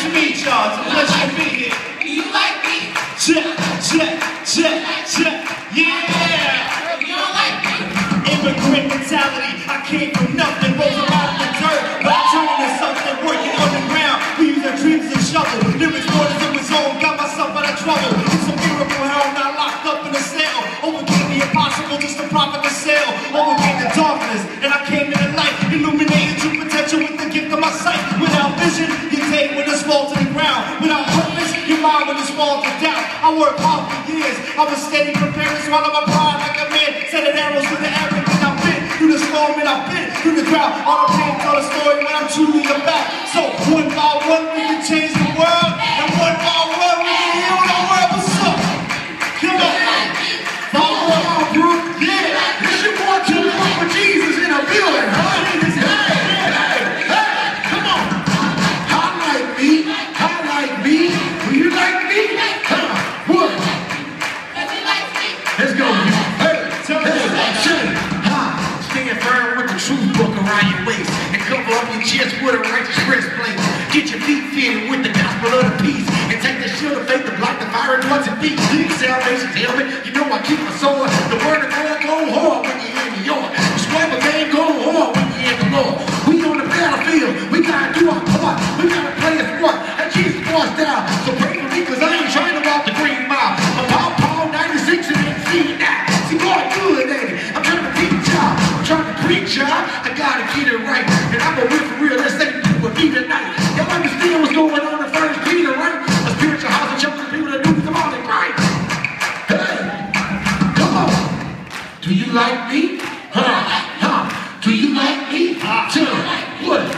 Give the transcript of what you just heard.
to meet y'all. It's a pleasure to be here. You like me? Check, check, check, check. Yeah! You don't like me? Immigrant mentality. I came from nothing, rose up out of the dirt. But I turned into something, working ground We use our dreams as shovel. Lyrics, borders, it was own. Got myself out of trouble. Worked hard for years, I was steady preparing, swallow my pride like a man, sending arrows through the air. And I've been through the storm and I've been through the crowd. All the pain tell the story what I'm truly about. So one by one we can change the world, and cover up your chest with a righteous breastplate. Get your feet fitted with the gospel of the peace and take the shield of faith to block the fire and once and feet. Salvation's helmet, you know I keep my sword. The word of God go hard when you're in the yard. The squabble game go hard when you're in the Lord. We on the battlefield, we gotta do our part. We gotta play a sport. And Jesus forced down. So pray for me, cause I ain't trying to walk the green mile. I'm Paul Paul 96 and ain't seen. See, God good, ain't it? I'm trying to teach y'all. I'm trying to preach y'all. Do you like me? Huh? Huh? Do you like me? Tell me. What?